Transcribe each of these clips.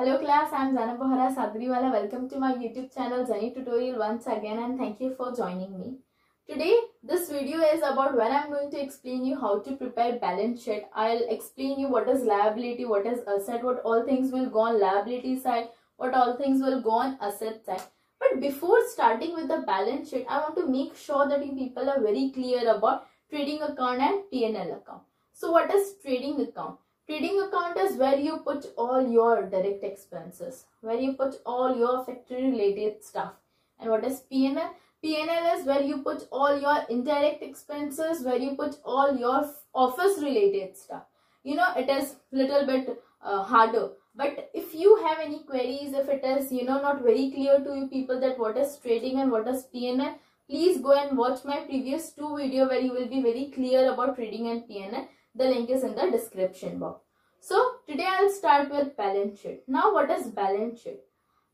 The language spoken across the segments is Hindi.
Hello class, I am Zana Bohara Sadriwala. Welcome to my YouTube channel Zani Tutorial once again and thank you for joining me. Today this video is about when I am going to explain you how to prepare balance sheet. I'll explain you what is liability, what is asset, what all things will go on liability side, what all things will go on asset side. But before starting with the balance sheet, I want to make sure that you people are very clear about trading account and P&L account. So what is trading account? Trading account is where you put all your direct expenses, where you put all your factory related stuff. And what is P&L? P&L is where you put all your indirect expenses, where you put all your office related stuff. You know, it is little bit uh, harder. But if you have any queries, if it is, you know, not very clear to you people that what is trading and what is P&L, please go and watch my previous two video where you will be very clear about trading and P&L. The link is in the description box. So, today I'll start with balance sheet. Now, what is balance sheet?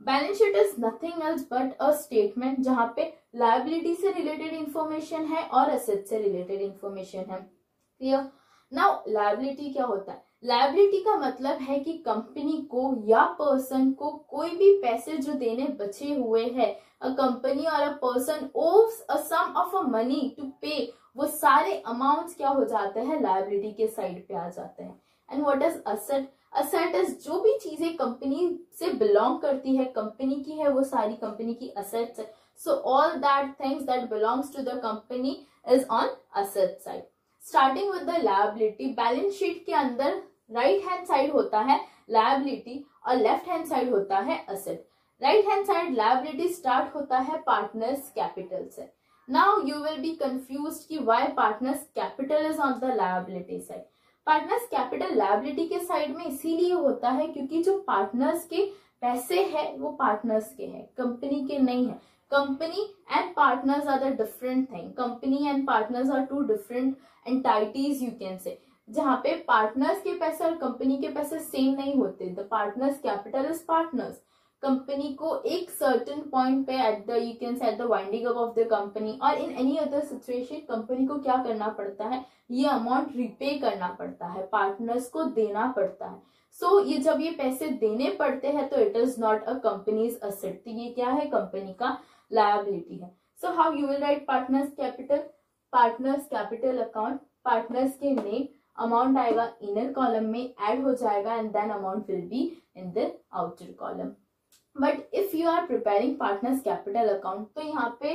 Balance sheet is nothing else but a statement जहाँ पे लाइबिलिटी से रिलेटेड इंफॉर्मेशन है और एसेट से रिलेटेड इंफॉर्मेशन है क्लियर नाउ लाइबिलिटी क्या होता है लाइबिलिटी का मतलब है कि कंपनी को या पर्सन को कोई भी पैसे जो देने बचे हुए हैं अ कंपनी और a person owes a sum of a money to pay वो सारे अमाउंट क्या हो जाते हैं? लाइबिलिटी के साइड पे आ जाते हैं। And what is asset asset is जो भी चीज़ें कंपनी से बिलोंग करती है कंपनी की है, वो सारी कंपनी की असेट्स है। So all that things that belongs to the company is on asset side starting with the liability balance sheet के अंदर राइट हैंड साइड होता है लाइबिलिटी और लेफ़्ट हैंड साइड होता है asset right hand side liability start होता है पार्टनर्स कैपिटल से। Now you will be confuse कि why partners capital is on the liability side partners capital liability के साइड में इसीलिए होता है क्योंकि जो पार्टनर्स के पैसे है, वो पार्टनर्स के हैं कंपनी के नहीं है। Company and partners are the different thing company and partners are two different entities you can say जहाँ पे पार्टनर्स के पैसे और कंपनी के पैसे सेम नहीं होते. The partners capital is partners company को एक सर्टन पॉइंट पे at the you can say the winding up of the company और in any other situation company को क्या करना पड़ता है? ये अमाउंट रिपे करना पड़ता है पार्टनर्स को देना पड़ता है। सो so, ये जब ये पैसे देने पड़ते हैं तो it is not a company's asset तो ये क्या है? कंपनी का लायबिलिटी है। So how you will write partners capital partners capital account partners के नेम अमाउंट आएगा इनर कॉलम में एड हो जाएगा and then amount will be in the outer column but if you are preparing partners capital account तो यहाँ पे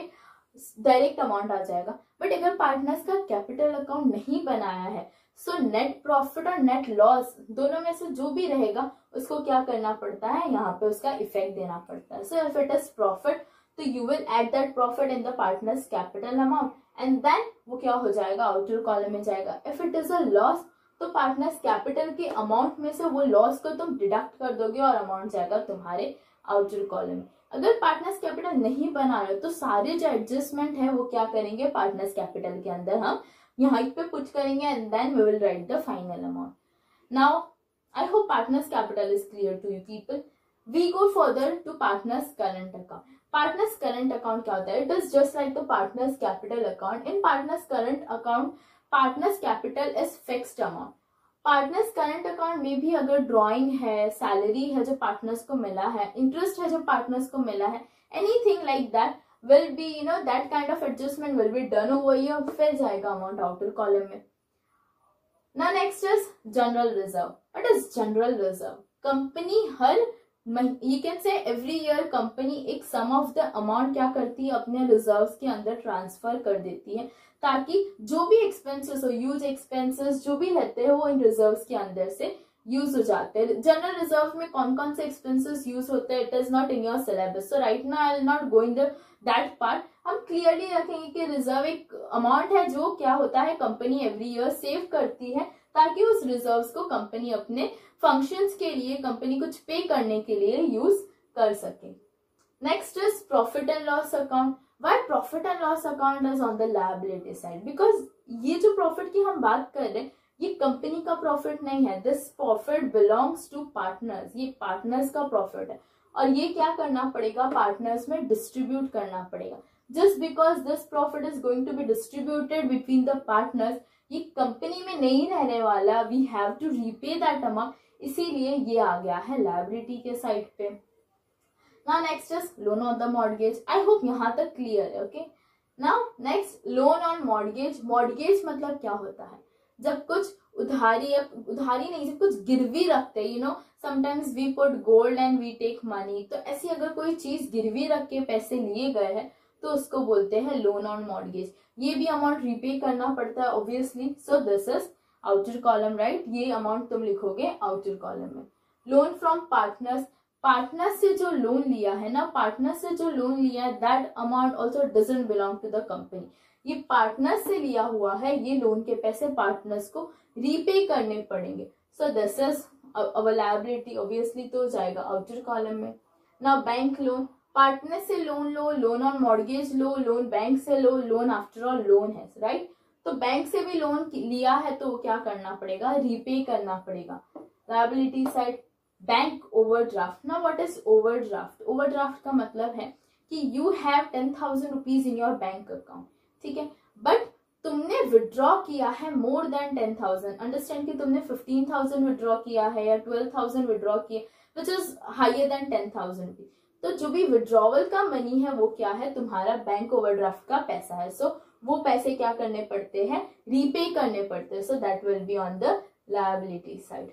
डायरेक्ट अमाउंट आ जाएगा। बट अगर पार्टनर्स का कैपिटल अकाउंट नहीं बनाया है सो नेट प्रॉफिट और नेट लॉस दोनों में से जो भी रहेगा, उसको क्या करना पड़ता है? यहाँ पे उसका इफ़ेक्ट देना पड़ता है। So if it is profit तो you will add that profit in the partners capital amount and then वो क्या हो जाएगा? आउटर कॉलम में जाएगा। If it is a loss तो पार्टनर्स कैपिटल के अमाउंट में से वो लॉस को तुम डिडक्ट कर दोगे और अमाउंट जाएगा तुम्हारे आउटर कॉलम अगर पार्टनर्स कैपिटल नहीं बना रहे तो सारे जो एडजस्टमेंट है, वो क्या करेंगे? पार्टनर्स कैपिटल के अंदर हम यहाँ पे पुट करेंगे and then we will write the final amount now I hope partners capital is clear to you people we go further to partners current account partners current account क्या होता है? It is just like the partners capital account in partners current account partners capital is fixed amount partners current account में भी अगर ड्रॉइंग है सैलरी है जो पार्टनर्स को मिला है इंटरेस्ट है जो पार्टनर्स को मिला है anything like that will be you know that kind of adjustment will be done over year फिर जाएगा अमाउंट आउटर कॉलम में। ना next is general reserve what is general reserve company her you can say every year company एक सम ऑफ़ द अमाउंट क्या करती है, अपने रिज़र्व के अंदर ट्रांसफ़र कर देती है, ताकि जो भी एक्सपेंसेस हो यूज़ एक्सपेंसेस जो भी रहते हैं, वो इन रिज़र्व के अंदर से यूज़ हो जाते हैं। जनरल रिज़र्व में कौन कौन से एक्सपेंसेस यूज़ होते हैं it is not in your syllabus so right ना I'll not going the that part हम क्लियरली रखेंगे कि रिज़र्व एक अमाउंट है, जो क्या होता है कंपनी एवरी ईयर सेव करती है, ताकि उस रिज़र्व को कंपनी अपने फ़ंक्शंस के लिए कंपनी कुछ पे करने के लिए यूज़ कर सके। Next is profit and loss account why profit and loss account is on the liability side because ये जो प्रॉफिट की हम बात कर रहे हैं, ये कंपनी का प्रॉफिट नहीं है. This profit belongs to partners ये पार्टनर्स का प्रॉफिट है. और ये क्या करना पड़ेगा? पार्टनर्स में डिस्ट्रीब्यूट करना पड़ेगा. Just because this profit is going to be distributed between the partners ये कंपनी में नहीं रहने वाला we have to repay that amount इसीलिए ये आ गया है लाइबिलिटी के साइड पे। ना next is loan on the mortgage I hope यहाँ तक क्लियर है ओके ना next loan on mortgage mortgage मतलब क्या होता है? जब कुछ उधारी उधारी नहीं, जब कुछ गिरवी रखते you know sometimes we put gold and we take money तो ऐसी अगर कोई चीज़ गिरवी रख के पैसे लिए गए हैं तो उसको बोलते हैं लोन ऑन मॉडगेज ये भी अमाउंट रिपे करना पड़ता है obviously so this is outer column right ये अमाउंट तुम लिखोगे आउटर कॉलम में। लोन फ्रॉम पार्टनर्स पार्टनर से जो लोन लिया है ना पार्टनर से जो लोन लिया है that amount also doesn't belong to the company ये पार्टनर से लिया हुआ है, ये लोन के पैसे पार्टनर्स को रीपे करने पड़ेंगे। So this is availability obviously तो जाएगा आउटर कॉलम में। ना बैंक लोन पार्टनर से लोन लो लोन ऑन मॉर्गेज लो लोन बैंक से लो लोन आफ्टर ऑल लोन है राइट तो बैंक से भी लोन लिया है तो क्या करना पड़ेगा? रीपे करना पड़ेगा। लाइबिलिटी साइड बैंक ओवरड्राफ्ट ना व्हाट इज़ ओवरड्राफ्ट ओवरड्राफ्ट का मतलब है कि you have ten thousand rupees in your bank account ठीक है? बट तुमने विड्रॉ किया है more than ten thousand understand कि तुमने फिफ्टीन थाउज़ेंड विड्रॉ किया है या ट्वेल्व थाउज़ेंड विड्रॉ किया which is higher than ten thousand rupees तो जो भी विड्रॉवल का मनी है वो क्या है? तुम्हारा बैंक ओवरड्राफ्ट का पैसा है. सो so, वो पैसे क्या करने पड़ते हैं? रीपे करने पड़ते हैं। So that will be on the liability side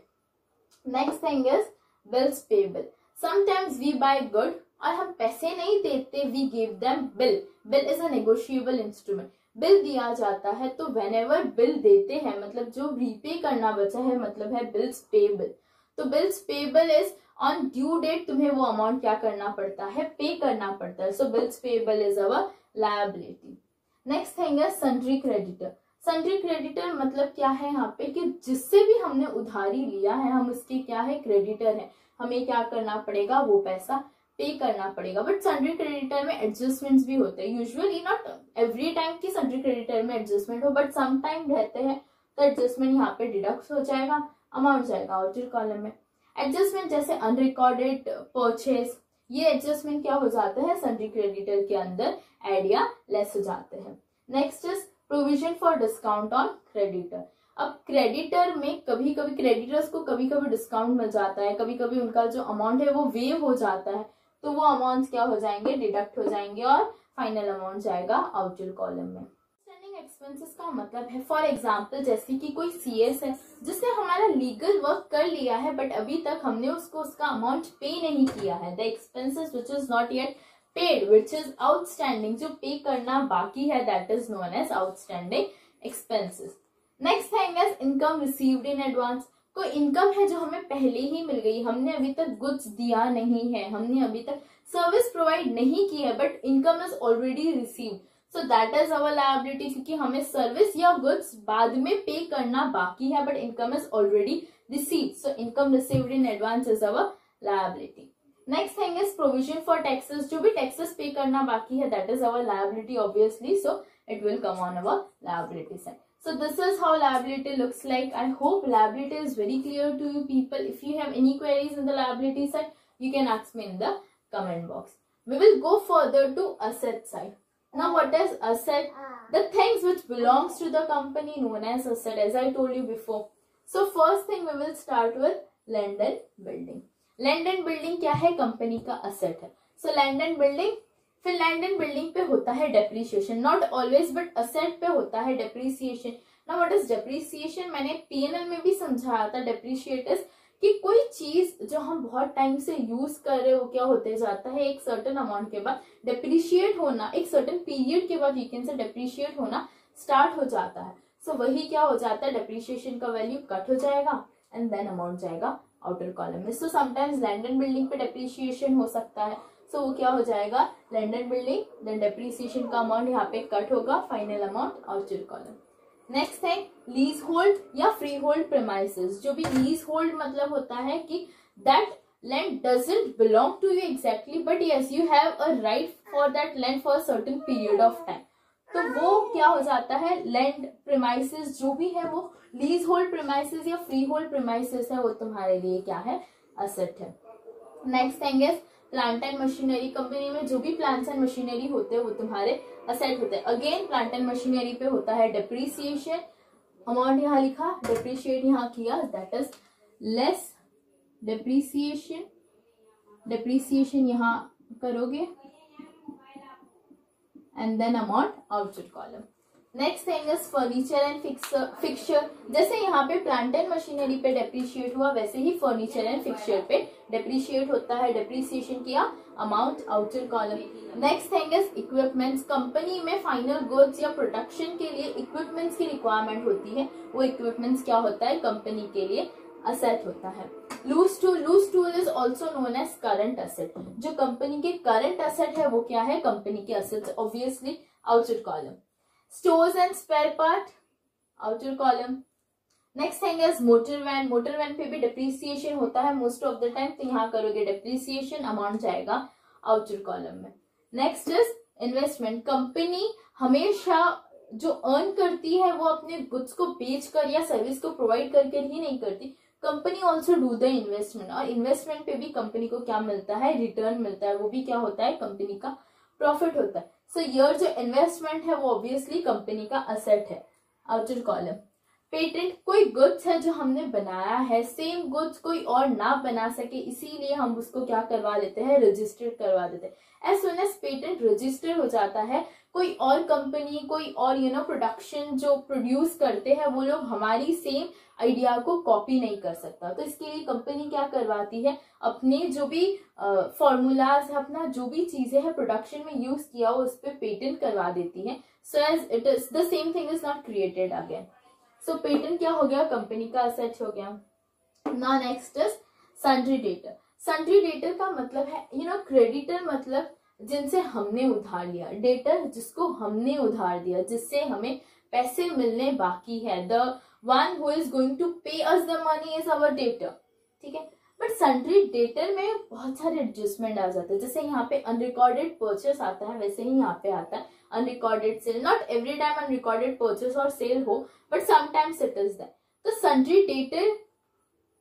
next thing is bills payable sometimes we buy good और हम पैसे नहीं देते we give them bill bill is a negotiable instrument bill दिया जाता है तो वेन एवर बिल देते हैं मतलब जो रीपे करना बचा है मतलब है बिल्स पेबल तो bills payable is on due date तुम्हें वो अमाउंट क्या करना पड़ता है? पे करना पड़ता है. So bills payable is our liability next है सन्ड्री क्रेडिटर सन्ड्री क्रेडिटर मतलब क्या है यहाँ पे कि जिससे भी हमने उधारी लिया है, हम उसके क्या है क्रेडिटर है। हमें क्या करना पड़ेगा? वो पैसा पे करना पड़ेगा। बट सन्ड्री क्रेडिटर में एडजस्टमेंट्स भी होते हैं। यूजुअली नॉट एवरी टाइम की सन्ड्री क्रेडिटर में एडजस्टमेंट हो बट सम टाइम रहते हैं तो एडजस्टमेंट यहाँ पे डिडक्ट हो जाएगा अमाउंट जाएगा आउटर कॉलम में। एडजस्टमेंट जैसे अनरिकॉर्डेड परचेज ये एडजस्टमेंट क्या हो जाता है? सन्ड्री क्रेडिटर के अंदर एड या लेस हो जाते हैं। Next is provision for discount on creditor अब क्रेडिटर में कभी कभी क्रेडिटर्स को कभी कभी डिस्काउंट मिल जाता है। कभी कभी उनका जो अमाउंट है वो वेव हो जाता है। तो वो अमाउंट क्या हो जाएँगे? डिडक्ट हो जाएँगे और फाइनल अमाउंट जाएगा आउटर कॉलम में। एक्सपेंसेस का मतलब है? फॉर एग्ज़ाम्पल जैसे कि कोई सीएस है, जिसने हमारा लीगल वर्क कर लिया है बट अभी तक हमने उसको, उसका अमाउंट पे नहीं किया है। The expenses which is not yet paid which is outstanding जो पे करना बाकी है that is known as outstanding expenses next thing is income received in advance कोई इनकम है जो हमें पहले ही मिल गई, हमने अभी तक गुड्स दिया नहीं है, हमने अभी तक सर्विस प्रोवाइड नहीं की है but income is already received so that is our liability क्योंकि हमें सर्विस या गुड्स बाद में पे करना बाकी है but income is already receive so income received in advance is our liability next thing is provision for taxes जो भी टैक्सेस पे करना बाकी है that is our liability obviously so it will come on our liability side so this is how liability looks like I hope liability is very clear to you people if you have any queries in the liability side you can x me in the comment box we will go further to asset side Now what is asset? The things which belongs to the company known as asset as I told you before. So first thing we will start with land and building. Land and building क्या है कंपनी का asset है. So land and building फिर लैंड एंड बिल्डिंग पे होता है depreciation not always but asset पे होता है डेप्रीसिएशन ना व्हाट इज़ डेप्रीसिएशन मैंने पीएनएल में भी समझाया था डेप्रीशिएट इज़ कि कोई चीज़ जो हम बहुत टाइम से यूज़ कर रहे हो क्या होते जाता है एक सर्टन अमाउंट के बाद डेप्रिशिएट होना एक सर्टन पीरियड के बाद वीकेंड से डेप्रिशिएट होना स्टार्ट हो जाता है। सो so, वही क्या हो जाता है डेप्रिशिएशन का वैल्यू कट हो जाएगा एंड देन अमाउंट जाएगा आउटर कॉलम में। So sometimes land and building पे डेप्रिशिएशन हो सकता है। सो so, वो क्या हो जाएगा land and building then depreciation का अमाउंट यहाँ पे कट होगा final amount outer column next है लीज होल्ड या फ्री होल्ड प्रेमाइसिस जो भी लीज होल्ड मतलब होता है कि that land doesn't belong to you exactly but yes you have a right for that land for certain period of time तो वो क्या हो जाता है? लैंड प्रेमाइसिस जो भी है वो लीज होल्ड प्रेमाइसिस या फ्री होल्ड प्रेमाइसिस है, वो तुम्हारे लिए क्या है? असेट है। Next thing is plant and machinery company में जो भी प्लांट्स एंड मशीनरी होते हैं, वो तुम्हारे असेट होते हैं। अगेन प्लांट एंड मशीनरी पे होता है डिप्रीसिएशन अमाउंट यहाँ लिखा डिप्रीशिएट यहाँ किया that is less depreciation depreciation यहाँ करोगे। And then amount outside column next thing is furniture and fixture जैसे यहाँ पे प्लांट एंड मशीनरी पे डेप्रिशिएट हुआ, वैसे ही फर्नीचर एंड फिक्सर पे डेप्रिशिएट होता है डेप्रिसिएशन किया amount outer column next thing is equipments company में फाइनल गुड्स या प्रोडक्शन के लिए इक्विपमेंट्स की रिक्वायरमेंट होती है। वो इक्विपमेंट्स क्या होता है? कंपनी के लिए असेट होता है। Loose tool loose tool is also known as current asset जो कंपनी के करंट असेट है, वो क्या है? कंपनी के asset obviously outer column stores and spare part outer column next thing is motor van motor van पे भी डिप्रिसिएशन होता है मोस्ट ऑफ़ द टाइम तो यहाँ करोगे डिप्रिसिएशन अमाउंट जाएगा आउटर कॉलम में. नेक्स्ट इज़ इन्वेस्टमेंट कंपनी हमेशा जो अर्न करती है, वो अपने गुड्स को बेच कर या सर्विस को प्रोवाइड करके ही नहीं करती. Company also do the investment और इन्वेस्टमेंट पे भी कंपनी को क्या मिलता है? रिटर्न मिलता है. वो भी क्या होता है? कंपनी का प्रॉफिट होता है. सो so, यर जो इन्वेस्टमेंट है वो ऑब्वियसली कंपनी का असेट है आउटर कॉलम पेटेंट कोई गुड्स है जो हमने बनाया है सेम गुड्स कोई और ना बना सके, इसीलिए हम उसको क्या करवा लेते हैं? रजिस्टर्ड करवा देते हैं। As soon as patent register हो जाता है, कोई और कंपनी कोई और यू नो प्रोडक्शन जो प्रोड्यूस करते हैं, वो लोग हमारी सेम आइडिया को कॉपी नहीं कर सकता। तो इसके लिए कंपनी क्या करवाती है? अपने जो भी फॉर्मूलाज है, अपना जो भी चीज़ें हैं प्रोडक्शन में यूज़ किया हो उस पर पेटेंट करवा देती है। So as it is the same thing is not created again so patent क्या हो गया? कंपनी का असेट हो गया। ना next is sundry debtor sundry debtor का मतलब है यू नो क्रेडिटर मतलब जिनसे हमने उधार लिया। डेटर जिसको हमने उधार दिया, जिससे हमें पैसे मिलने बाकी है। The one who is going to pay us the money is our debtor ठीक है? बट सन्ड्री डेटर में बहुत सारे एडजस्टमेंट आ जाते हैं। जैसे यहाँ पे अनरिकॉर्डेड परचेस आता है, वैसे ही यहाँ पे आता है। Unrecorded sale. Not every time unrecorded purchase और सेल हो but sometimes it is that तो sundry debtor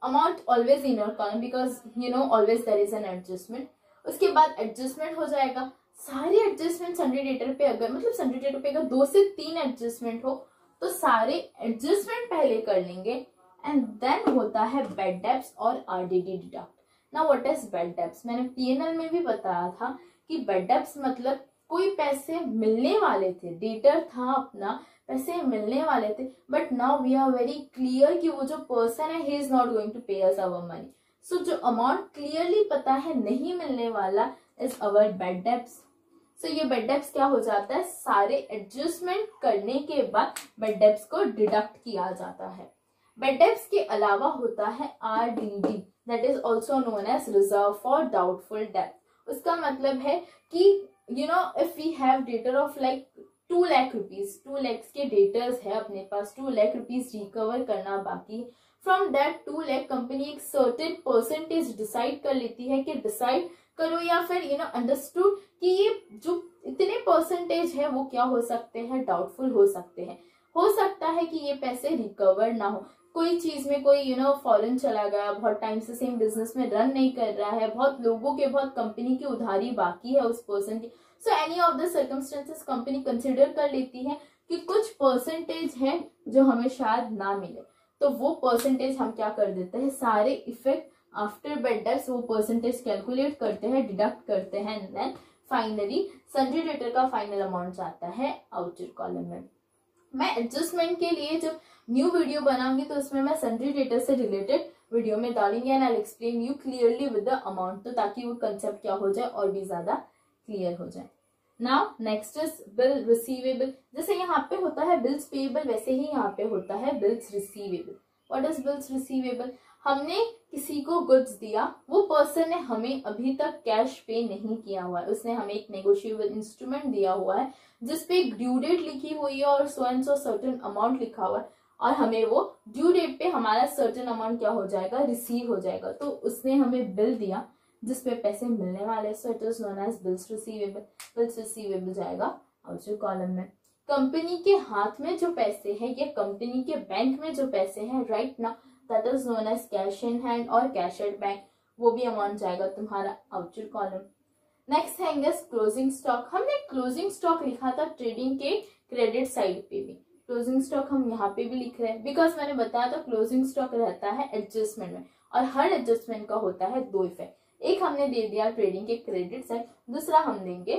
amount always in your column because you know always there is an adjustment उसके बाद एडजस्टमेंट हो जाएगा। सारे एडजस्टमेंट सन्डे डेटर पे अगर मतलब सन्डे डेटर पे अगर दो से तीन एडजस्टमेंट हो तो सारे एडजस्टमेंट पहले कर लेंगे। एंड देन होता है बेड डेप्स और आरडीडी डिडक्ट ना व्हाट इज़ बेड डेप्स मैंने पीएनएल में भी बताया था कि बेड डेप्स मतलब कोई पैसे मिलने वाले थे डेटर था अपना, पैसे मिलने वाले थे but now we are very clear कि वो जो पर्सन है he is not going to pay us our money so जो अमाउंट क्लियरली पता है नहीं मिलने वाला इज़ अवर बेड डेप्स सो ये बेड डेप्स क्या हो जाता है? सारे एडजस्टमेंट करने के बाद बेड डेप्स को डिडक्ट किया जाता है। बेड डेप्स के अलावा होता है R D D that is also known as reserve for doubtful depth उसका मतलब है कि you know if we have debtor of like two lakh rupees two lakhs के डेटर्स है अपने पास टू लैख रुपीज़ रिकवर करना बाकी from that two lakh company एक सर्टेन परसेंटेज डिसाइड कर लेती है कि डिसाइड करो या फिर यू नो अंडरस्टूड कि ये जो इतने परसेंटेज है वो क्या हो सकते हैं डाउटफुल हो सकते हैं हो सकता है कि ये पैसे रिकवर ना हो कोई चीज़ में कोई यू नो फॉरन चला गया, बहुत टाइम से सेम बिज़नेस में रन नहीं कर रहा है, बहुत लोगों के, बहुत कंपनी की उधारी बाकी है उस पर्सन की। So any of the circumstances company consider कर लेती है कि कुछ परसेंटेज है जो हमें शायद ना मिले। तो वो परसेंटेज हम क्या कर देते हैं? सारे इफ़ेक्ट आफ्टर बेड वो परसेंटेज कैलकुलेट करते हैं डिडक्ट करते हैं and then finally sundry debtor का फाइनल अमाउंट जाता है आउटर कॉलम में। मैं एडजस्टमेंट के लिए जब न्यू वीडियो बनाऊँगी तो उसमें मैं सन्ड्री डेटर से रिलेटेड वीडियो में डालेंगे and I explain you clearly with the amount तो ताकि वो कंसेप्ट क्या हो जाए और भी ज़्यादा क्लियर हो जाए। Now next is bill receivable जैसे यहाँ पे होता है बिल्स पेएबल वैसे ही यहाँ पे होता है bills receivable what is bills receivable हमने किसी को गुड्स दिया, वो पर्सन ने हमें अभी तक कैश पे नहीं किया हुआ है। उसने हमें एक नेगोशिएबल इंस्ट्रूमेंट दिया हुआ है, जिसपे ड्यू डेट लिखी हुई है और so and so certain amount लिखा हुआ है। और हमें वो ड्यू डेट पे हमारा सर्टन अमाउंट क्या हो जाएगा? रिसीव हो जाएगा। तो उसने हमें बिल दिया, जिसपे पैसे मिलने वाले so it is known as bills receivable bills receivable जाएगा आउटर कॉलम में। कंपनी के हाथ में जो पैसे हैं या कंपनी के बैंक में जो पैसे हैं राइट ना that is known as cash in hand और कैश एट बैंक वो भी अमाउंट जाएगा तुम्हारा आउटर कॉलम नेक्स्ट है क्लोजिंग स्टॉक हमने क्लोजिंग स्टॉक लिखा था ट्रेडिंग के क्रेडिट साइड पे भी. क्लोजिंग स्टॉक हम यहाँ पे भी लिख रहे हैं. बिकॉज़ मैंने बताया था क्लोजिंग स्टॉक रहता है एडजस्टमेंट में. और हर एडजस्टमेंट का होता है दो इफ़ेक्ट एक हमने दे दिया ट्रेडिंग के क्रेडिट साइड दूसरा हम देंगे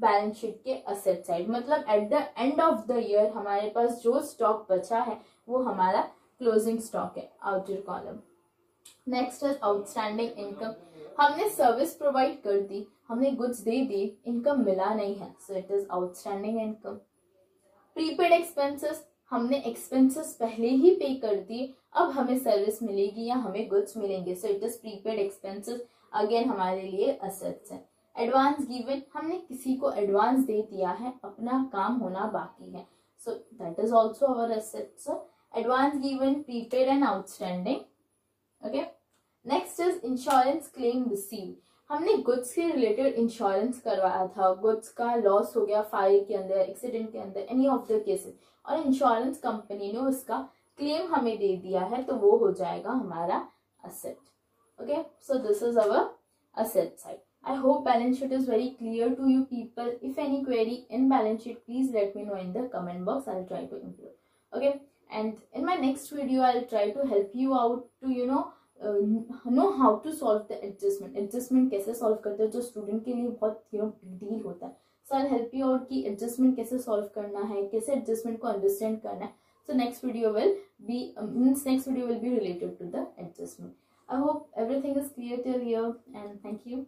बैलेंस शीट के असेट साइड मतलब at the end of the year हमारे पास जो स्टॉक बचा है, वो हमारा क्लोजिंग स्टॉक है आउटर कॉलम नेक्स्ट है आउटस्टैंडिंग इनकम हमने सर्विस प्रोवाइड कर दी, हमने गुड्स दे दी इनकम मिला नहीं है so it is outstanding income prepaid expenses हमने एक्सपेंसेस पहले ही पे कर दिए अब हमें सर्विस मिलेगी या हमें गुड्स मिलेंगे so it is prepaid expenses again हमारे लिए असेट्स है. एडवांस गिवन हमने किसी को एडवांस दे दिया है, अपना काम होना बाकी है so that is also our assets advance given prepaid and outstanding okay next is insurance claim receive हमने गुड्स के रिलेटेड इंश्योरेंस करवाया था गुड्स का लॉस हो गया फायर के अंदर एक्सीडेंट के अंदर एनी ऑफ़ द केसेस और इंश्योरेंस कंपनी ने उसका क्लेम हमें दे दिया है तो वो हो जाएगा हमारा asset okay so this is our asset side I hope balance sheet is very clear to you people. If any query in balance sheet, please let me know in the comment box. I'll try to improve. Okay. And in my next video, I'll try to help you out to, you know, know how to solve the adjustment adjustment कैसे सॉल्व करते हैं? जो स्टूडेंट के लिए बहुत यू नो बिग डील होता है। So I help you out कि एडजस्टमेंट कैसे सॉल्व करना है कैसे एडजस्टमेंट को अंडरस्टैंड करना है। So next video will be means next video will be related to the adjustment I hope everything is clear till here and thank you